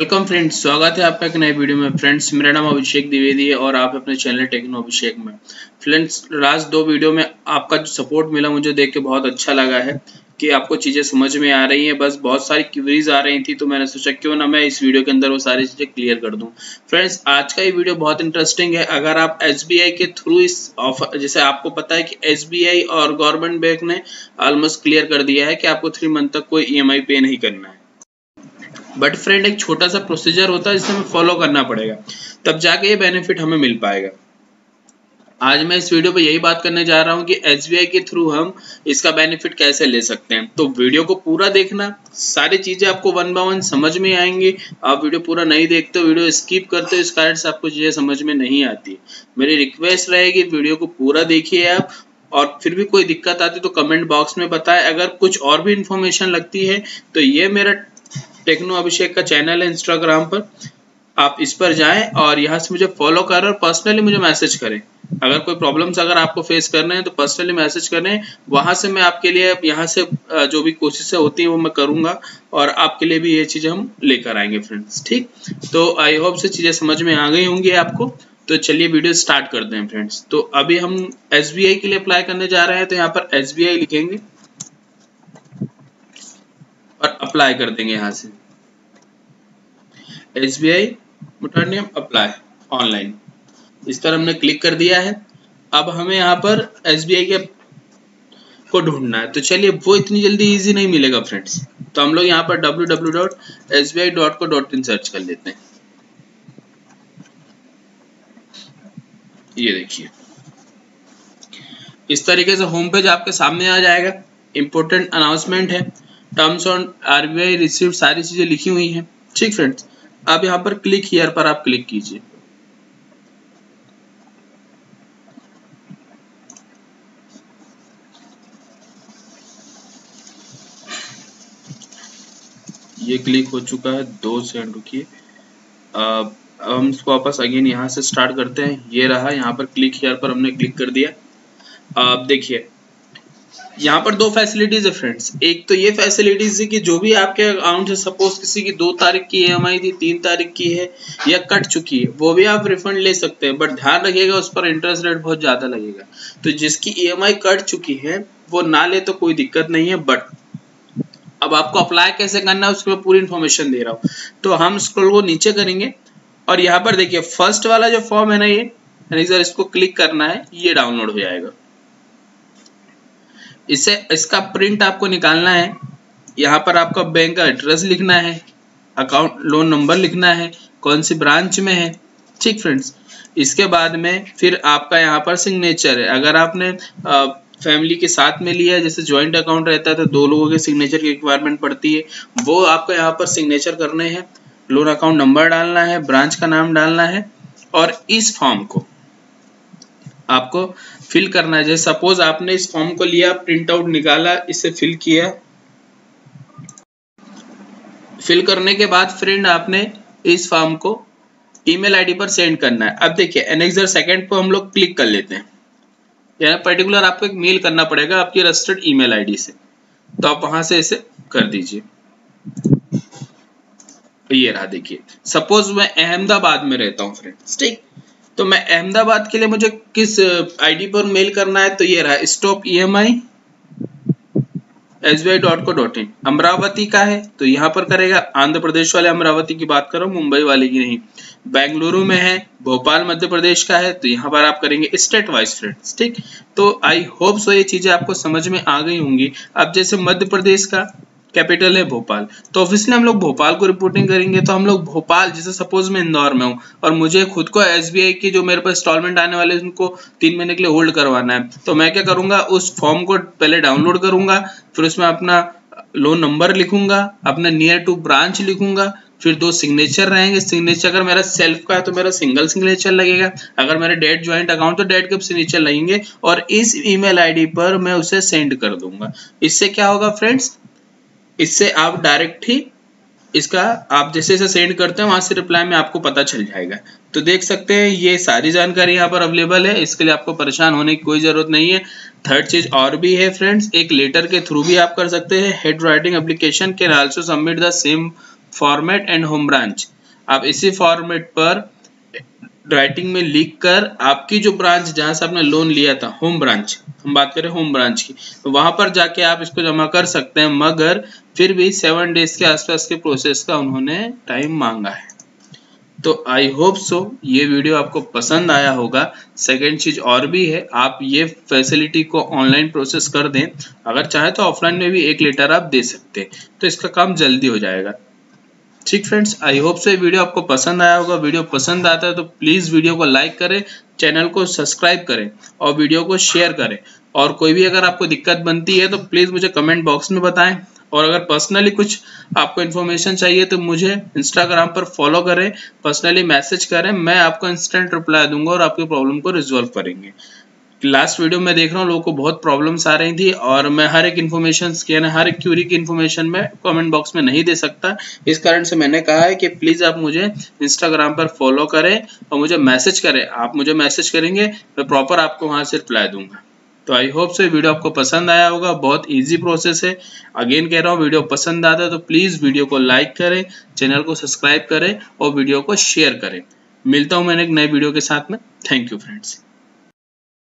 Welcome friends स्वागत है आपका एक नए वीडियो में। फ्रेंड्स मेरा नाम अभिषेक द्विवेदी है और आप अपने चैनल टेक्नो अभिषेक में। फ्रेंड्स लास्ट दो वीडियो में आपका जो सपोर्ट मिला मुझे देख के बहुत अच्छा लगा है कि आपको चीज़ें समझ में आ रही हैं। बस बहुत सारी क्यूरीज आ रही थी तो मैंने सोचा क्यों ना मैं इस वीडियो के अंदर वो सारी चीज़ें क्लियर कर दूँ। फ्रेंड्स आज का ये वीडियो बहुत इंटरेस्टिंग है। अगर आप SBI के थ्रू इस ऑफ़र जैसे आपको पता है कि SBI और गवर्नमेंट बैंक ने ऑलमोस्ट क्लियर कर दिया है कि आपको थ्री मंथ तक कोई ईएमआई पे नहीं करना है। बट फ्रेंड, एक छोटा सा प्रोसीजर होता है जिसे हमें फॉलो करना पड़ेगा। तब जाके ये बेनिफिट हमें मिल पाएगा। आज मैं इस वीडियो पे यही बात करने जा रहा हूँ कि SBI के थ्रू हम इसका बेनिफिट कैसे ले सकते हैं। तो वीडियो को पूरा देखना, सारी चीज़ें आपको वन बाय वन समझ में आएँगी। आप वीडियो पूरा नहीं देखते वीडियो स्किप करते हो, इस कारण से आपको चीज़ें समझ में नहीं आती। मेरी रिक्वेस्ट रहेगी वीडियो को पूरा देखिए आप। और फिर भी कोई दिक्कत आती तो कमेंट बॉक्स में बताएँ। अगर कुछ और भी इंफॉर्मेशन लगती है तो ये मेरा टेक्नो अभिषेक का चैनल है इंस्टाग्राम पर। आप इस पर जाएँ और यहाँ से मुझे फॉलो करें और पर्सनली मुझे मैसेज करें। अगर कोई प्रॉब्लम्स अगर आपको फेस करने हैं तो पर्सनली मैसेज करें। वहाँ से मैं आपके लिए, यहाँ से जो भी कोशिशें होती हैं, वो मैं करूँगा और आपके लिए भी ये चीज़ें हम लेकर आएँगे फ्रेंड्स ठीक? तो आई होप से चीज़ें समझ में आ गई होंगी आपको। तो चलिए वीडियो स्टार्ट करते हैं फ्रेंड्स तो अभी हम SBI के लिए अप्लाई करने जा रहे हैं तो यहाँ पर SBI लिखेंगे। और अप्लाई कर देंगे यहाँ से। एस बी आई मुटानियम अप्लाई ऑनलाइन इस पर हमने क्लिक कर दिया है। अब हमें यहाँ पर एस बी आई के को ढूंढना है। तो चलिए, वो इतनी जल्दी इजी नहीं मिलेगा फ्रेंड्स तो हम लोग यहाँ पर www.sbi.co.in सर्च कर लेते हैं। ये देखिए। इस तरीके से होम पेज आपके सामने आ जाएगा। इंपॉर्टेंट अनाउंसमेंट है। टर्म्स ऑन आरबीआई रिसीव सारी चीज़ें लिखी हुई हैं। ठीक फ्रेंड्स अब यहाँ पर क्लिक हियर पर आप क्लिक कीजिए। ये क्लिक हो चुका है, दो सेकंड रुकिए। अब हम इसको वापस अगेन यहाँ से स्टार्ट करते हैं। ये रहा, यहाँ पर क्लिक हियर पर हमने क्लिक कर दिया। अब देखिए यहाँ पर दो फैसिलिटीज़ है फ्रेंड्स एक तो ये फैसिलिटीज़ है कि जो भी आपके अकाउंट है सपोज़ किसी की दो तारीख की ई थी, तीन तारीख की है, या कट चुकी है, वो भी आप रिफंड ले सकते हैं बट ध्यान रखिएगा, उस पर इंटरेस्ट रेट बहुत ज़्यादा लगेगा। तो जिसकी ईएमआई कट चुकी है, वो ना ले तो कोई दिक्कत नहीं है बट अब आपको अप्लाई कैसे करना है, उसकी पूरी इन्फॉर्मेशन दे रहा हूँ। तो हम स्क्रॉल को नीचे करेंगे, और यहाँ पर देखिए फ़र्स्ट वाला जो फॉर्म है ना ये सर इसको क्लिक करना है, ये डाउनलोड हो जाएगा। इसे इसका प्रिंट आपको निकालना है। यहाँ पर आपका बैंक का एड्रेस लिखना है अकाउंट लोन नंबर लिखना है कौन सी ब्रांच में है। ठीक फ्रेंड्स इसके बाद में फिर आपका यहाँ पर सिग्नेचर है। अगर आपने आ, फैमिली के साथ में लिया है जैसे ज्वाइंट अकाउंट रहता है तो दो लोगों के सिग्नेचर की रिक्वायरमेंट पड़ती है। वो आपको यहाँ पर सिग्नेचर करने हैं। लोन अकाउंट नंबर डालना है ब्रांच का नाम डालना है और इस फॉर्म को। आपको फिल करना है। जैसे सपोज़ आपने इस फॉर्म को लिया प्रिंट आउट निकाला, इसे फिल किया। फिल करने के बाद फ्रेंड आपने इस फॉर्म को ईमेल आईडी पर सेंड करना है। अब देखिए एनेक्सर सेकंड पर हम लोग क्लिक कर लेते हैं। यानी पर्टिकुलर आपको एक मेल करना पड़ेगा आपकी रजिस्टर्ड ईमेल आईडी से। तो आप वहाँ से इसे कर दीजिए। ये रहा देखिए। सपोज़ मैं अहमदाबाद में रहता हूँ फ्रेंड्स ठीक। तो मैं अहमदाबाद के लिए मुझे किस आईडी पर मेल करना है? तो ये रहा stop E M I S B I dot co dot in Amravati का है तो यहाँ पर करेगा। आंध्र प्रदेश वाले अमरावती की बात करो, मुंबई वाले की नहीं। बेंगलुरु में है, भोपाल मध्य प्रदेश का है तो यहाँ पर आप करेंगे स्टेट वाइज फ्रेंड्स ठीक? तो आई होप सो ये चीज़ें आपको समझ में आ गई होंगी। अब जैसे मध्य प्रदेश का कैपिटल है भोपाल। तो ऑब्वियसली हम लोग भोपाल को रिपोर्टिंग करेंगे तो हम लोग भोपाल, जैसे सपोज़ मैं इंदौर में हूँ, और मुझे खुद को एसबीआई की जो मेरे पास इंस्टॉलमेंट आने वाले उनको तीन महीने के लिए होल्ड करवाना है। तो मैं क्या करूँगा, उस फॉर्म को पहले डाउनलोड करूँगा, फिर उसमें अपना लोन नंबर लिखूँगा, अपना नियर टू ब्रांच लिखूँगा, फिर दो सिग्नेचर रहेंगे। सिग्नेचर अगर मेरा सेल्फ का है तो मेरा सिंगल सिग्नेचर लगेगा। अगर मेरा डेट ज्वाइंट अकाउंट तो डेट के सिग्नेचर लगेंगे। और इस ईमेल आईडी पर मैं उसे सेंड कर दूँगा। इससे क्या होगा फ्रेंड्स इससे आप डायरेक्ट ही इसका आप जैसे जैसे सेंड करते हैं, वहाँ से रिप्लाई में आपको पता चल जाएगा। तो देख सकते हैं, ये सारी जानकारी यहाँ पर अवेलेबल है। इसके लिए आपको परेशान होने की कोई ज़रूरत नहीं है। थर्ड चीज़ और भी है फ्रेंड्स एक लेटर के थ्रू भी आप कर सकते हैं। Head writing application can also submit the same format and home branch आप इसी फॉर्मेट पर राइटिंग में लिख कर आपकी जो ब्रांच जहाँ से आपने लोन लिया था होम ब्रांच हम बात करें होम ब्रांच की तो वहाँ पर जाके आप इसको जमा कर सकते हैं, मगर फिर भी सेवन डेज़ के आसपास के प्रोसेस का उन्होंने टाइम मांगा है। तो आई होप सो ये वीडियो आपको पसंद आया होगा। सेकेंड चीज़ और भी है, आप ये फैसिलिटी को ऑनलाइन प्रोसेस कर दें। अगर चाहे तो ऑफलाइन में भी एक लेटर आप दे सकते हैं। तो इसका काम जल्दी हो जाएगा। ठीक फ्रेंड्स आई होप सो ये वीडियो आपको पसंद आया होगा। वीडियो पसंद आता है तो प्लीज़ वीडियो को लाइक करें चैनल को सब्सक्राइब करें और वीडियो को शेयर करें। और कोई भी अगर आपको दिक्कत बनती है तो प्लीज़ मुझे कमेंट बॉक्स में बताएँ। और अगर पर्सनली कुछ आपको इन्फॉर्मेशन चाहिए तो मुझे इंस्टाग्राम पर फॉलो करें पर्सनली मैसेज करें, मैं आपको इंस्टेंट रिप्लाई दूँगा और आपकी प्रॉब्लम को रिजॉल्व करेंगे। लास्ट वीडियो में देख रहा हूँ, लोगों को बहुत प्रॉब्लम्स आ रही थी और मैं हर एक इन्फॉर्मेशन यानी हर एक क्यूरी की इन्फॉर्मेशन में कमेंट बॉक्स में नहीं दे सकता। इस कारण से मैंने कहा है कि प्लीज़ आप मुझे इंस्टाग्राम पर फॉलो करें और मुझे मैसेज करें। आप मुझे मैसेज करेंगे, मैं प्रॉपर आपको वहाँ से रिप्लाई दूँगा। तो आई होप से वीडियो आपको पसंद आया होगा, बहुत ईजी प्रोसेस है। अगेन कह रहा हूँ वीडियो पसंद आता है तो प्लीज़ वीडियो को लाइक करें चैनल को सब्सक्राइब करें और वीडियो को शेयर करें। मिलता हूँ मैंने एक नए वीडियो के साथ में। Thank you friends